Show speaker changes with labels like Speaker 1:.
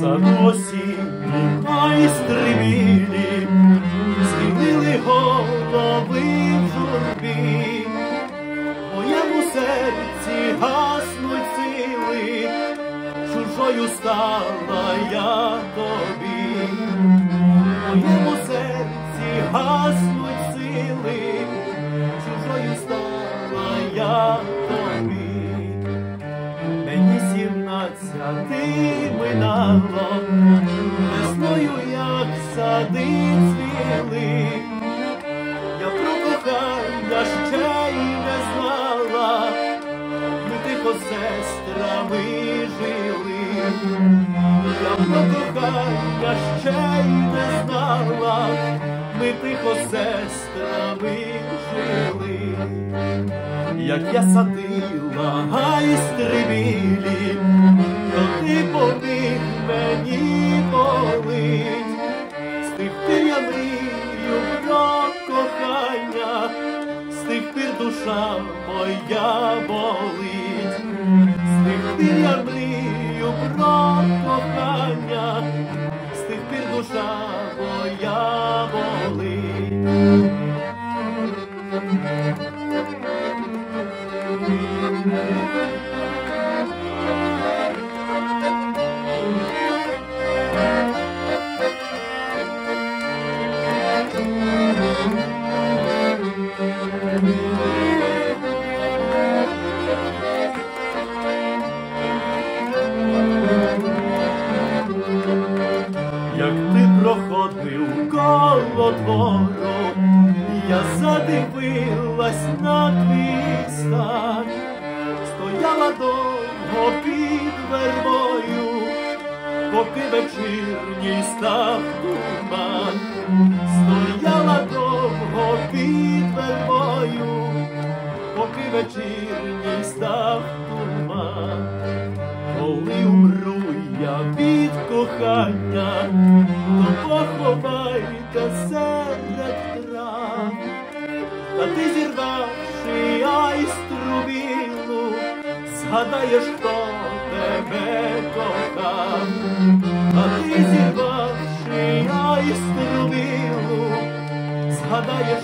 Speaker 1: саду осінні майстри білі, схилили голови в журбі, моєму серці гаснуть сили, чужою стала я тобі, моєму серці гаснуть сили, чужою стала я тобі. Мені сімнадцяти минало, весною, як сади цвіли, я про кохання ще й не знала, ми тихо сестрами жили, я про кохання ще й не знала, ми тихо сестрами жили. Як я садила душа моя болить, з тих пір я мрію про кохання, з тих пір душа проходив коло двору, я задивилась на твій стан, стояла довго під вербою, поки вечірній став туман, стояла довго під вербою, поки вечірній став туман. Коли умру я від кохання, поховайте серед трав, та ти зірвавши айстру білу, згадаєш, хто тебе кохав, а ти зірвавши айстру білу, згадаєш,